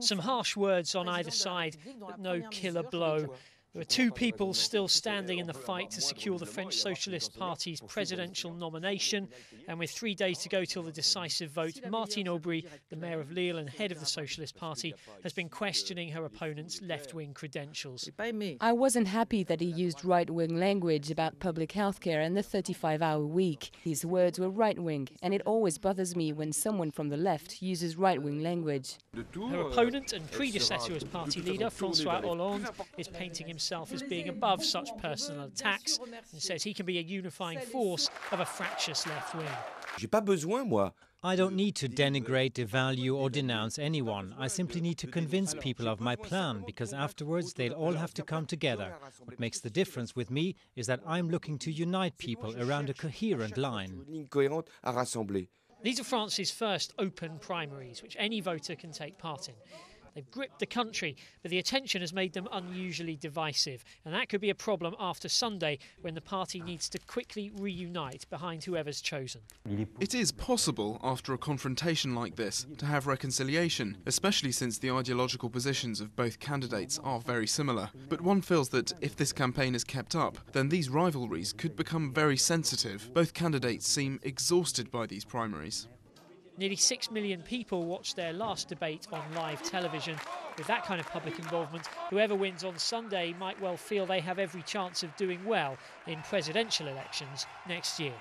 Some harsh words on either side, but no killer blow. There are two people still standing in the fight to secure the French Socialist Party's presidential nomination. And with three days to go till the decisive vote, Martine Aubry, the mayor of Lille and head of the Socialist Party, has been questioning her opponent's left wing credentials. I wasn't happy that he used right wing language about public health care and the 35 hour week. His words were right wing, and it always bothers me when someone from the left uses right wing language. Her opponent and predecessor as party leader, Francois Hollande, is painting himself himself as being above such personal attacks and says he can be a unifying force of a fractious left wing. J'ai pas besoin, moi. I don't need to denigrate, devalue, or denounce anyone. I simply need to convince people of my plan because afterwards they'll all have to come together. What makes the difference with me is that I'm looking to unite people around a coherent line. These are France's first open primaries, which any voter can take part in. They've gripped the country, but the attention has made them unusually divisive. And that could be a problem after Sunday when the party needs to quickly reunite behind whoever's chosen. It is possible, after a confrontation like this, to have reconciliation, especially since the ideological positions of both candidates are very similar. But one feels that if this campaign is kept up, then these rivalries could become very sensitive. Both candidates seem exhausted by these primaries. Nearly 6 million people watched their last debate on live television. With that kind of public involvement, whoever wins on Sunday might well feel they have every chance of doing well in presidential elections next year.